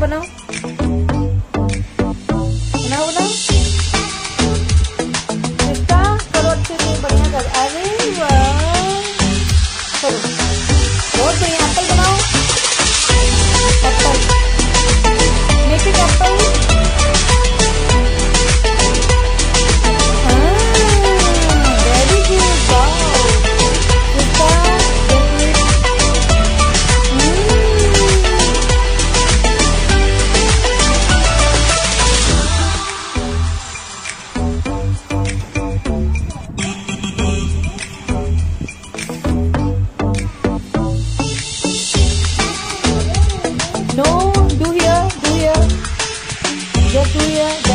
बनाओ। बनाओ बनाओ। पिस्ता करो अच्छे से बढ़िया अरे वाह। करो बहुत बढ़िया बनाओ। No, do here, do here. Just do here.